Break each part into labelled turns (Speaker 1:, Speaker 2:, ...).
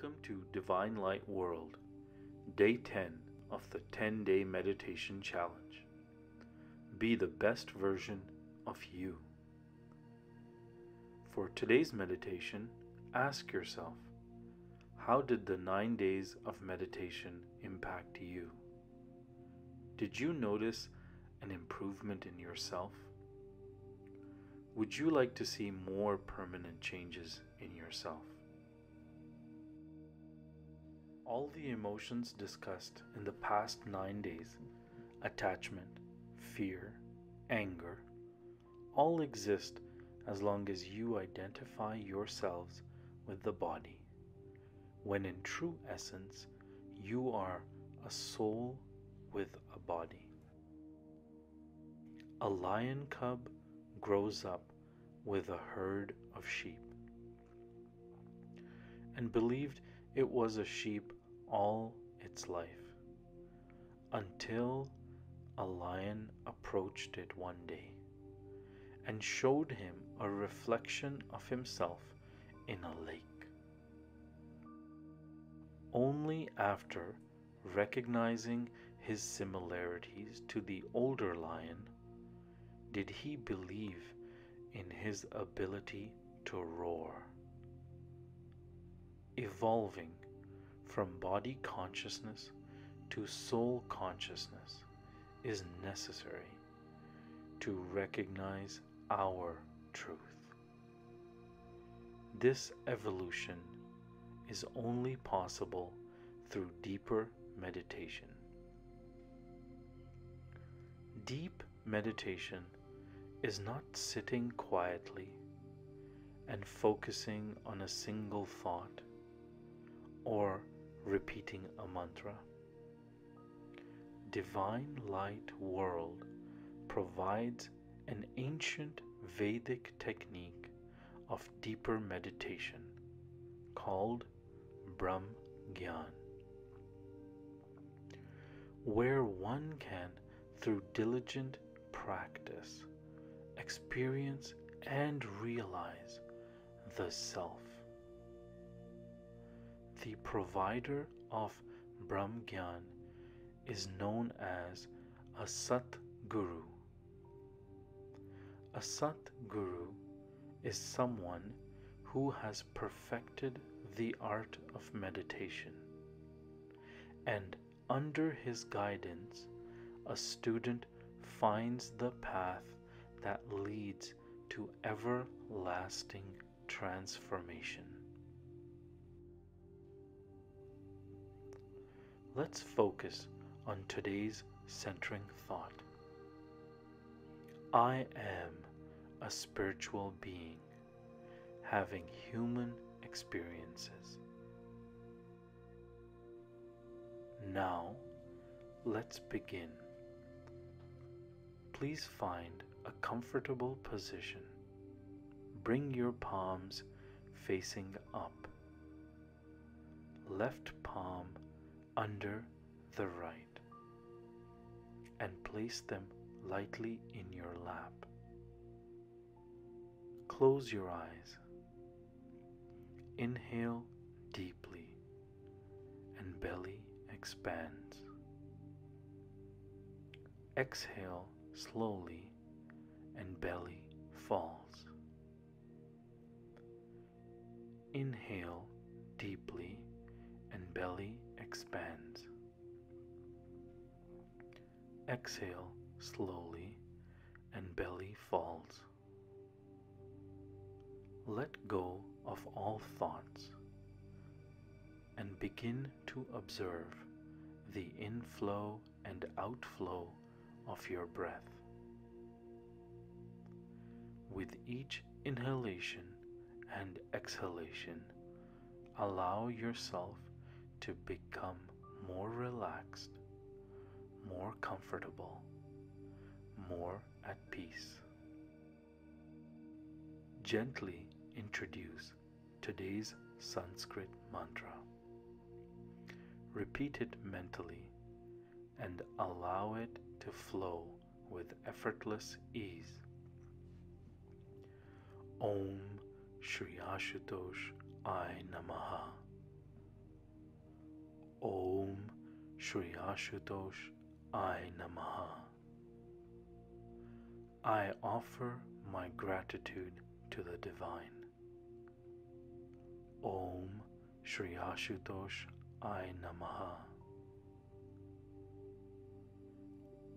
Speaker 1: Welcome to Divine Light World, Day 10 of the 10 Day Meditation Challenge. Be the best version of you. For today's meditation, ask yourself How did the nine days of meditation impact you? Did you notice an improvement in yourself? Would you like to see more permanent changes in yourself? All the emotions discussed in the past nine days attachment, fear, anger all exist as long as you identify yourselves with the body, when in true essence you are a soul with a body. A lion cub grows up with a herd of sheep and believed it was a sheep all its life until a lion approached it one day and showed him a reflection of himself in a lake. Only after recognizing his similarities to the older lion did he believe in his ability to roar. Evolving from body consciousness to soul consciousness is necessary to recognize our truth. This evolution is only possible through deeper meditation. Deep meditation is not sitting quietly and focusing on a single thought or repeating a mantra. Divine Light World provides an ancient Vedic technique of deeper meditation called Brahm Gyan, where one can, through diligent practice, experience and realize the Self. The provider of Brahm Gyan is known as a Sat Guru. A Sat Guru is someone who has perfected the art of meditation, and under his guidance, a student finds the path that leads to everlasting transformation. Let's focus on today's centering thought. I am a spiritual being having human experiences. Now, let's begin. Please find a comfortable position. Bring your palms facing up. Left palm under the right. And place them lightly in your lap. Close your eyes. Inhale deeply and belly expands. Exhale slowly and belly falls. Inhale deeply and belly expands. Exhale slowly and belly falls. Let go of all thoughts and begin to observe the inflow and outflow of your breath. With each inhalation and exhalation, allow yourself to become more relaxed, more comfortable, more at peace. Gently introduce today's Sanskrit mantra. Repeat it mentally and allow it to flow with effortless ease. Om Shri Ashutosh I Namaha. Om Shri Ashutosh I Namaha. I offer my gratitude to the Divine. Om Shri Ashutosh I Namaha.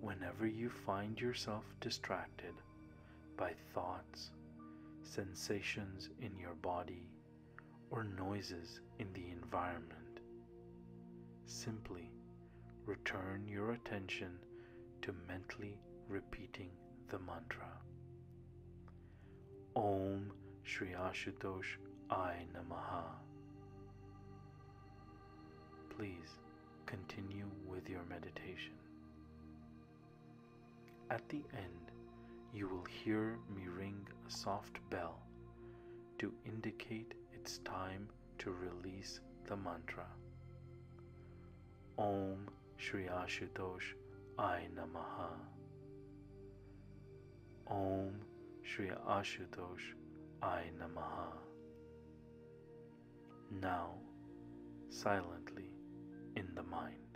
Speaker 1: Whenever you find yourself distracted by thoughts, sensations in your body, or noises in the environment, simply return your attention to mentally repeating the mantra Om Shri Ashutosh I Namaha. Please continue with your meditation. At the end, you will hear me ring a soft bell to indicate it's time to release the mantra. Om Shri Ashutosh I Namaha. Om Shri Ashutosh I Namaha. Now, silently in the mind.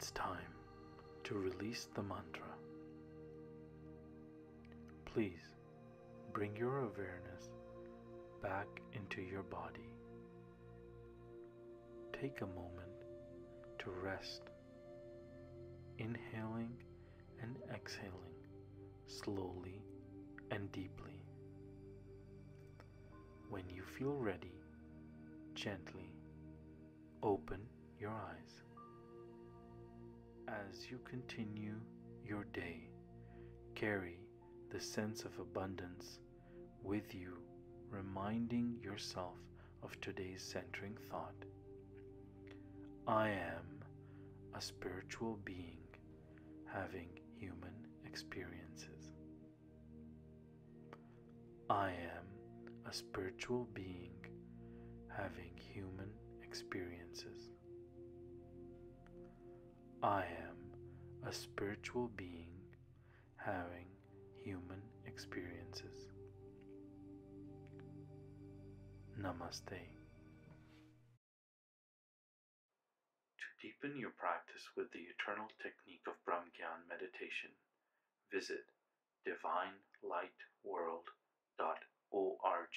Speaker 1: It's time to release the mantra. Please bring your awareness back into your body. Take a moment to rest, inhaling and exhaling slowly and deeply. When you feel ready, gently open your eyes. As you continue your day, carry the sense of abundance with you, reminding yourself of today's centering thought. I am a spiritual being having human experiences. I am a spiritual being having human experiences. I am a spiritual being having human experiences. Namaste. To deepen your practice with the eternal technique of Brahmgyan meditation, visit divinelightworld.org.